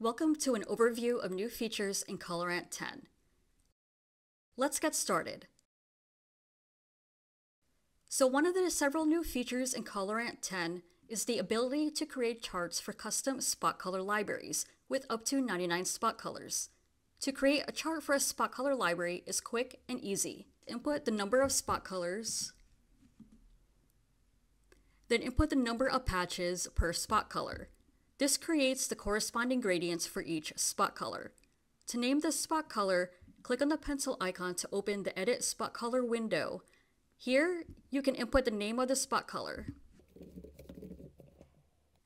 Welcome to an overview of new features in ColorAnt 10. Let's get started. So one of the several new features in ColorAnt 10 is the ability to create charts for custom spot color libraries with up to 99 spot colors. To create a chart for a spot color library is quick and easy. Input the number of spot colors, then input the number of patches per spot color. This creates the corresponding gradients for each spot color. To name the spot color, click on the pencil icon to open the Edit Spot Color window. Here, you can input the name of the spot color.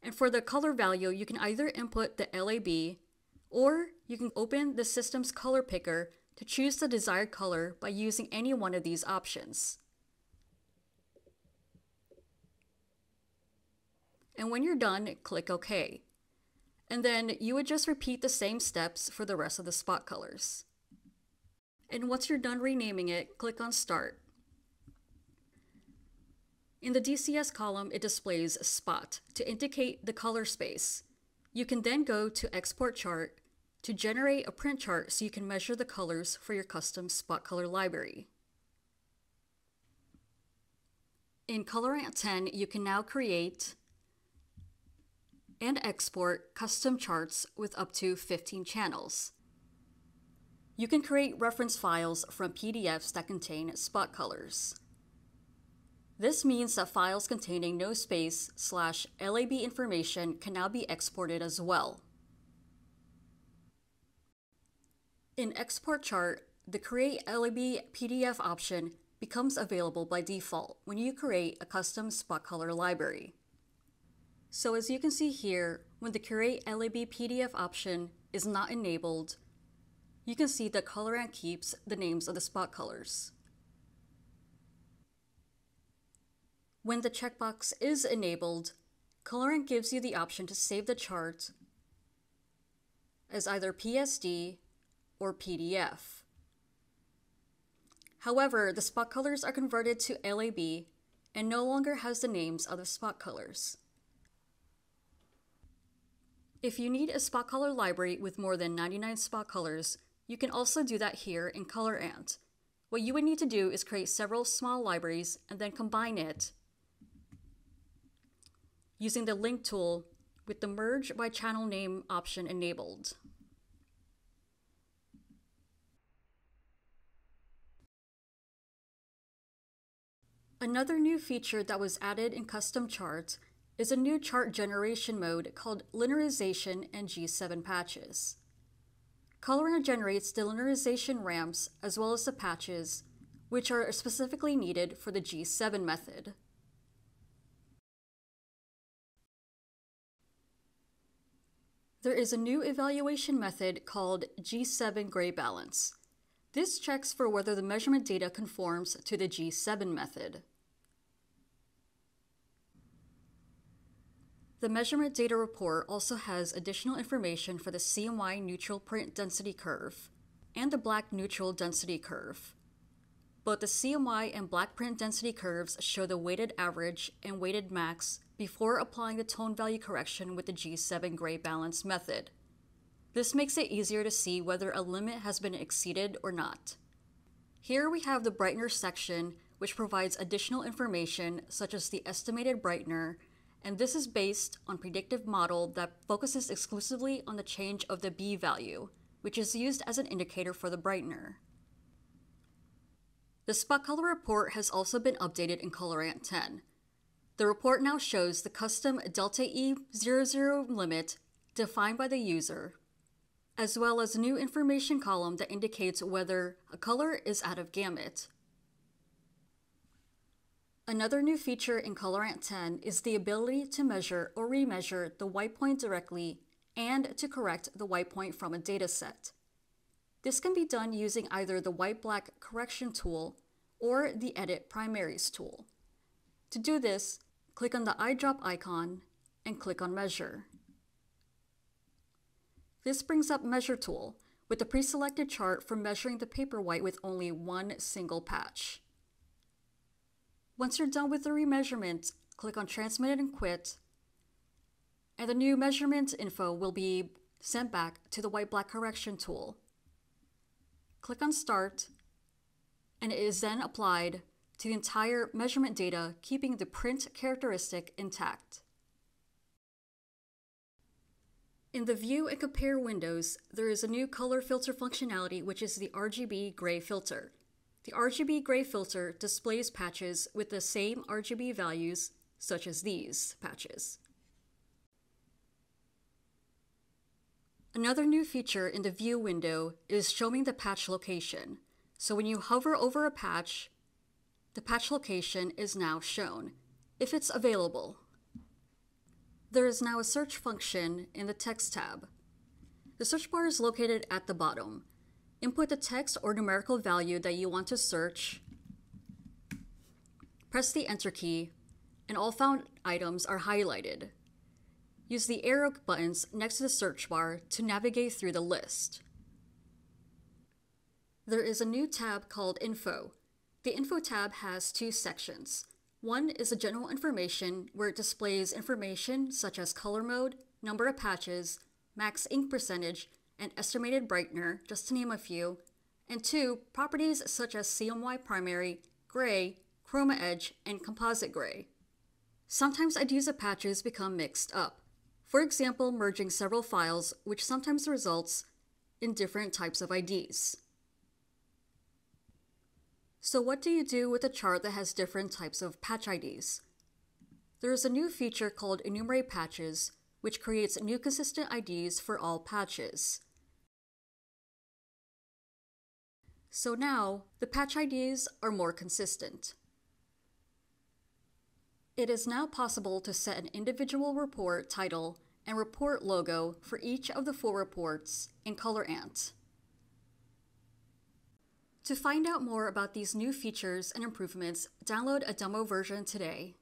And for the color value, you can either input the LAB, or you can open the system's color picker to choose the desired color by using any one of these options. And when you're done, click OK. And then you would just repeat the same steps for the rest of the spot colors. And once you're done renaming it, click on Start. In the DCS column, it displays Spot to indicate the color space. You can then go to Export Chart to generate a print chart so you can measure the colors for your custom spot color library. In ColorAnt 10, you can now create and export custom charts with up to 15 channels. You can create reference files from PDFs that contain spot colors. This means that files containing no space slash LAB information can now be exported as well. In Export Chart, the Create LAB PDF option becomes available by default when you create a custom spot color library. So as you can see here, when the Create LAB PDF option is not enabled, you can see that ColorAnt keeps the names of the spot colors. When the checkbox is enabled, ColorAnt gives you the option to save the chart as either PSD or PDF. However, the spot colors are converted to LAB and no longer has the names of the spot colors. If you need a spot color library with more than 99 spot colors, you can also do that here in Color ColorAnt. What you would need to do is create several small libraries and then combine it using the link tool with the merge by channel name option enabled. Another new feature that was added in custom charts is a new chart generation mode called linearization and G7 patches. ColorAnt generates the linearization ramps as well as the patches, which are specifically needed for the G7 method. There is a new evaluation method called G7 gray balance. This checks for whether the measurement data conforms to the G7 method. The measurement data report also has additional information for the CMY neutral print density curve and the black neutral density curve. Both the CMY and black print density curves show the weighted average and weighted max before applying the tone value correction with the G7 gray balance method. This makes it easier to see whether a limit has been exceeded or not. Here we have the brightener section, which provides additional information such as the estimated brightener and this is based on predictive model that focuses exclusively on the change of the B value, which is used as an indicator for the brightener. The spot color report has also been updated in ColorAnt 10. The report now shows the custom delta E00 limit defined by the user, as well as a new information column that indicates whether a color is out of gamut. Another new feature in ColorAnt 10 is the ability to measure or remeasure the white point directly and to correct the white point from a dataset. This can be done using either the white-black correction tool or the Edit Primaries tool. To do this, click on the eyedrop icon and click on Measure. This brings up Measure tool with the pre-selected chart for measuring the paper white with only one single patch. Once you're done with the remeasurement, click on transmit and Quit, and the new measurement info will be sent back to the white-black correction tool. Click on Start, and it is then applied to the entire measurement data, keeping the print characteristic intact. In the View and Compare windows, there is a new color filter functionality which is the RGB gray filter. The RGB gray filter displays patches with the same RGB values, such as these patches. Another new feature in the View window is showing the patch location. So when you hover over a patch, the patch location is now shown, if it's available. There is now a search function in the Text tab. The search bar is located at the bottom. Input the text or numerical value that you want to search. Press the Enter key, and all found items are highlighted. Use the arrow buttons next to the search bar to navigate through the list. There is a new tab called Info. The Info tab has two sections. One is the general information where it displays information such as color mode, number of patches, max ink percentage, and estimated brightener, just to name a few, and two, properties such as CMY primary, gray, chroma edge, and composite gray. Sometimes of patches become mixed up. For example, merging several files, which sometimes results in different types of IDs. So what do you do with a chart that has different types of patch IDs? There is a new feature called Enumerate Patches, which creates new consistent IDs for all patches. So now, the patch IDs are more consistent. It is now possible to set an individual report title and report logo for each of the four reports in ColorAnt. To find out more about these new features and improvements, download a demo version today.